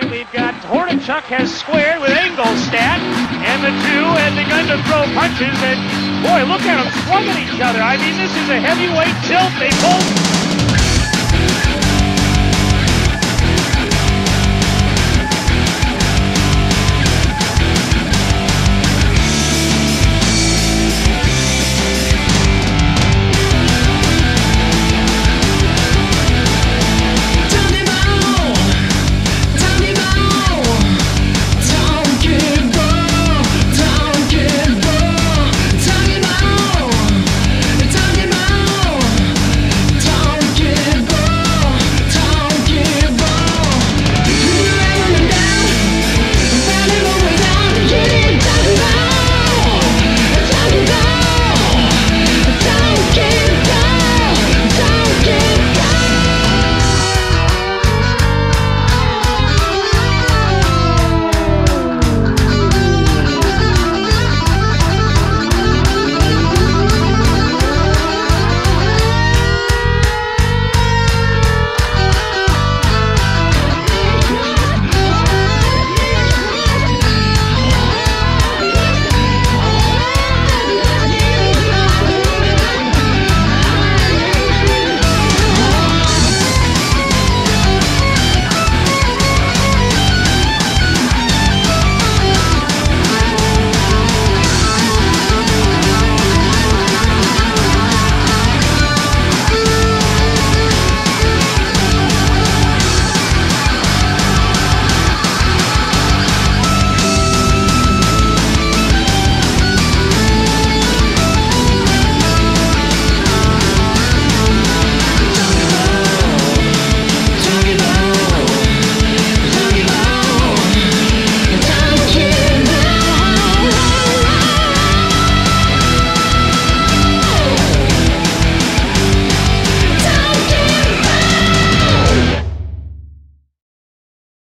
side, we've got Hornichuk has squared with Engelstad, and the two have begun to throw punches, and boy, look at them slugging each other. I mean, this is a heavyweight tilt. They both